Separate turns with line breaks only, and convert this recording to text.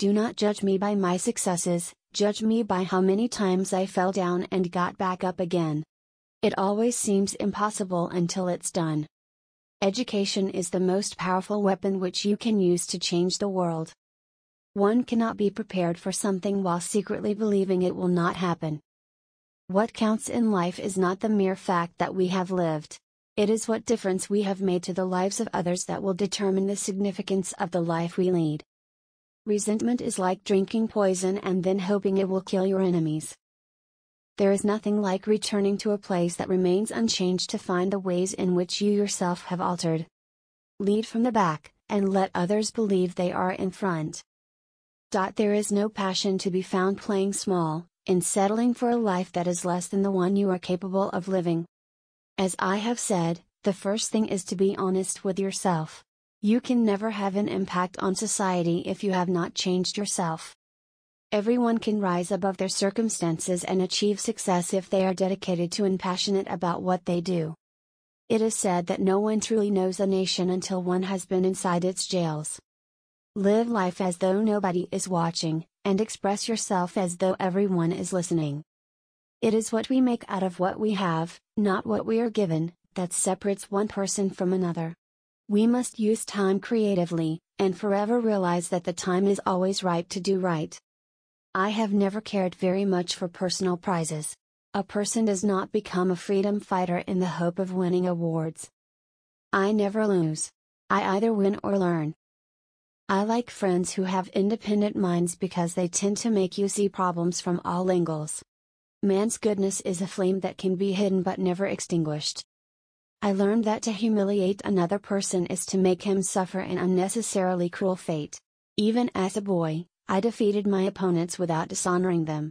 Do not judge me by my successes, judge me by how many times I fell down and got back up again. It always seems impossible until it's done. Education is the most powerful weapon which you can use to change the world. One cannot be prepared for something while secretly believing it will not happen. What counts in life is not the mere fact that we have lived. It is what difference we have made to the lives of others that will determine the significance of the life we lead. Resentment is like drinking poison and then hoping it will kill your enemies. There is nothing like returning to a place that remains unchanged to find the ways in which you yourself have altered. Lead from the back, and let others believe they are in front. There is no passion to be found playing small, in settling for a life that is less than the one you are capable of living. As I have said, the first thing is to be honest with yourself. You can never have an impact on society if you have not changed yourself. Everyone can rise above their circumstances and achieve success if they are dedicated to and passionate about what they do. It is said that no one truly knows a nation until one has been inside its jails. Live life as though nobody is watching, and express yourself as though everyone is listening. It is what we make out of what we have, not what we are given, that separates one person from another. We must use time creatively, and forever realize that the time is always right to do right. I have never cared very much for personal prizes. A person does not become a freedom fighter in the hope of winning awards. I never lose. I either win or learn. I like friends who have independent minds because they tend to make you see problems from all angles. Man's goodness is a flame that can be hidden but never extinguished. I learned that to humiliate another person is to make him suffer an unnecessarily cruel fate. Even as a boy, I defeated my opponents without dishonoring them.